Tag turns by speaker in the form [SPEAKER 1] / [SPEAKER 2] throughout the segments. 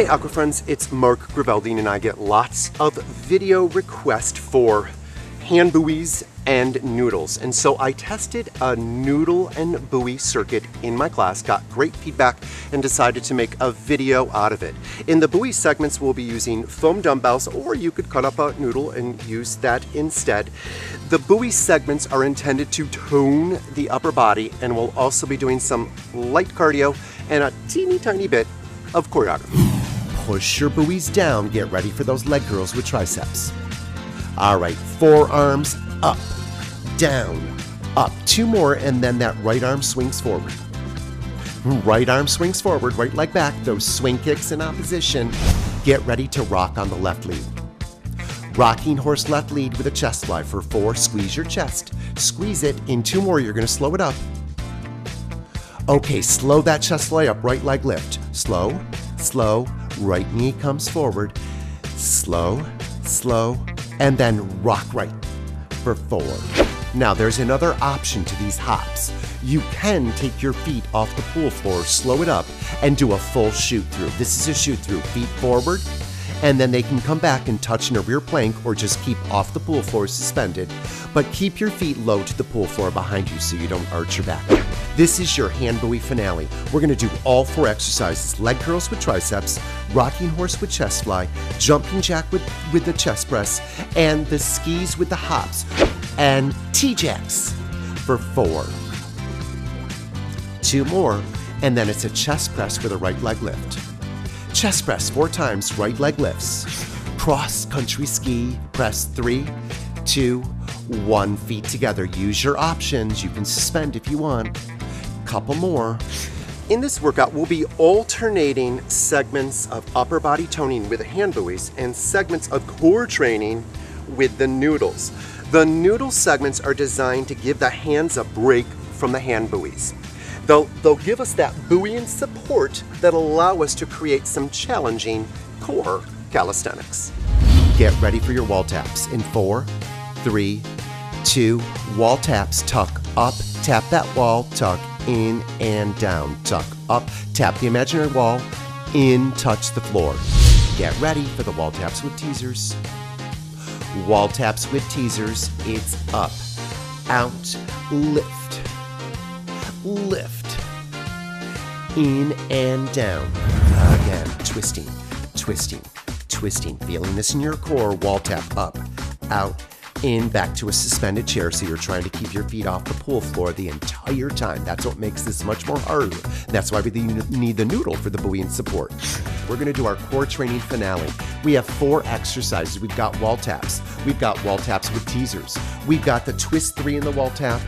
[SPEAKER 1] Hey Aqua Friends, it's Mark Grevelding and I get lots of video requests for hand buoys and noodles. And so I tested a noodle and buoy circuit in my class, got great feedback, and decided to make a video out of it. In the buoy segments, we'll be using foam dumbbells, or you could cut up a noodle and use that instead. The buoy segments are intended to tone the upper body, and we'll also be doing some light cardio and a teeny tiny bit of choreography. Push your buoys down, get ready for those leg curls with triceps. All right, forearms up, down, up. Two more, and then that right arm swings forward. Right arm swings forward, right leg back. Those swing kicks in opposition. Get ready to rock on the left lead. Rocking horse left lead with a chest fly for four. Squeeze your chest. Squeeze it. In two more, you're going to slow it up. Okay, slow that chest fly up. Right leg lift. Slow, slow. Right knee comes forward. Slow, slow, and then rock right for four. Now, there's another option to these hops. You can take your feet off the pool floor, slow it up, and do a full shoot through. This is a shoot through. Feet forward, and then they can come back and touch in a rear plank or just keep off the pool floor suspended. But keep your feet low to the pool floor behind you so you don't arch your back. This is your hand buoy finale. We're gonna do all four exercises leg curls with triceps, rocking horse with chest fly, jumping jack with, with the chest press, and the skis with the hops, and T jacks for four. Two more, and then it's a chest press with a right leg lift. Chest press four times, right leg lifts. Cross country ski, press three, two, one, feet together. Use your options. You can suspend if you want. Couple more. In this workout, we'll be alternating segments of upper body toning with the hand buoys and segments of core training with the noodles. The noodle segments are designed to give the hands a break from the hand buoys. They'll, they'll give us that buoyant support that allow us to create some challenging core calisthenics. Get ready for your wall taps in four, three, two, wall taps, tuck up, tap that wall, tuck in and down, tuck up, tap the imaginary wall, in, touch the floor. Get ready for the wall taps with teasers. Wall taps with teasers, it's up, out, lift, lift, in and down. Again, twisting, twisting, twisting. Feeling this in your core, wall tap up, out, in, back to a suspended chair. So you're trying to keep your feet off the pool floor the entire time. That's what makes this much more harder. That's why we need the noodle for the buoyant support. We're gonna do our core training finale. We have four exercises. We've got wall taps. We've got wall taps with teasers. We've got the twist three in the wall tap.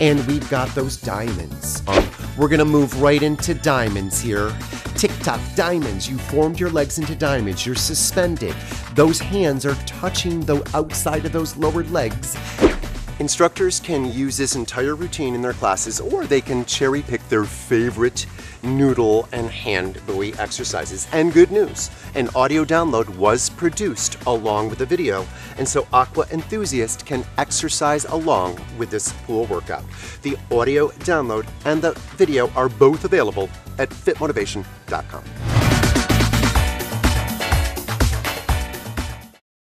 [SPEAKER 1] And we've got those diamonds. Um, we're gonna move right into diamonds here. Tick tock, diamonds. You formed your legs into diamonds. You're suspended. Those hands are touching the outside of those lower legs. Instructors can use this entire routine in their classes, or they can cherry pick their favorite noodle and hand buoy exercises. And good news, an audio download was produced along with the video, and so aqua enthusiasts can exercise along with this pool workout. The audio download and the video are both available at fitmotivation.com.